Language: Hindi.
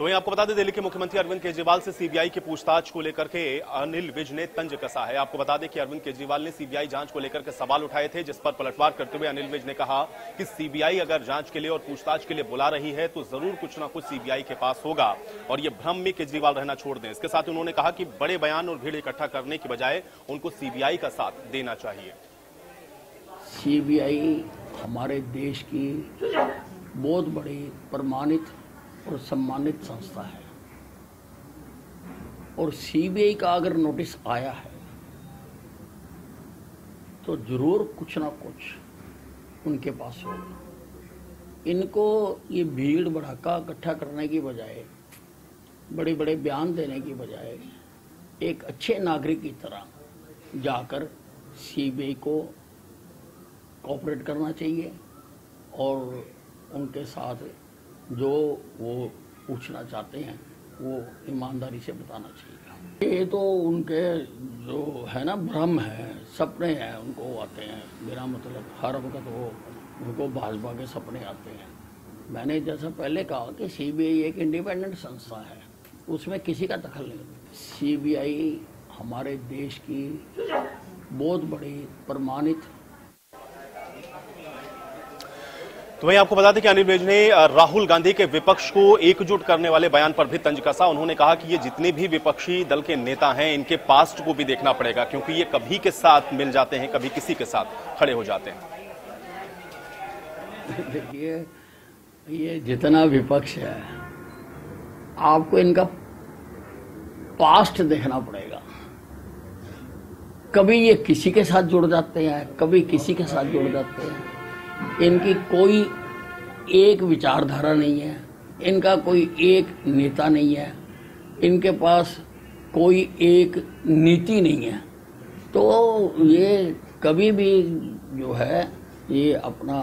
तो वहीं आपको बता दें, दिल्ली के मुख्यमंत्री अरविंद केजरीवाल से सीबीआई की पूछताछ को लेकर के अनिल विज ने तंज कसा है। आपको बता दें कि अरविंद केजरीवाल ने सीबीआई जाँच को लेकर के सवाल उठाए थे, जिस पर पलटवार करते हुए अनिल विज ने कहा कि सीबीआई अगर जाँच के लिए और पूछताछ के लिए बुला रही है तो ज़रूर कुछ ना कुछ सीबीआई के पास होगा और ये भ्रम में केजरीवाल रहना छोड़ दें। इसके साथ उन्होंने कहा कि बड़े बयान और भीड़ इकट्ठा करने की बजाय उनको सीबीआई का साथ देना चाहिए। सीबीआई हमारे देश की बहुत बड़ी, प्रमाणित और सम्मानित संस्था है। और सीबीआई का अगर नोटिस आया है तो ज़रूर कुछ ना कुछ उनके पास होगा। इनको ये भीड़ भड़ाका इकट्ठा करने की बजाय बड़े बड़े बयान देने की बजाय, एक अच्छे नागरिक की तरह जाकर सीबीआई को कोऑपरेट करना चाहिए और उनके साथ जो वो पूछना चाहते हैं, वो ईमानदारी से बताना चाहिए। ये तो उनके जो है ना, भ्रम है, सपने हैं, उनको आते हैं। मेरा मतलब हर वक्त वो, उनको भाजपा के सपने आते हैं। मैंने जैसा पहले कहा कि सीबीआई एक इंडिपेंडेंट संस्था है। उसमें किसी का दखल नहीं सीबीआई हमारे देश की बहुत बड़ी, प्रमाणित तो वहीं आपको बता दें कि अनिल विज ने राहुल गांधी के विपक्ष को एकजुट करने वाले बयान पर भी तंज कसा। उन्होंने कहा कि ये जितने भी विपक्षी दल के नेता हैं, इनके पास्ट को भी देखना पड़ेगा, क्योंकि ये कभी के साथ मिल जाते हैं, कभी किसी के साथ खड़े हो जाते हैं। देखिए, ये जितना विपक्ष है, आपको इनका पास्ट देखना पड़ेगा। कभी ये किसी के साथ जुड़ जाते हैं, कभी किसी के साथ जुड़ जाते हैं। इनकी कोई एक विचारधारा नहीं है, इनका कोई एक नेता नहीं है, इनके पास कोई एक नीति नहीं है। तो ये कभी भी जो है, ये अपना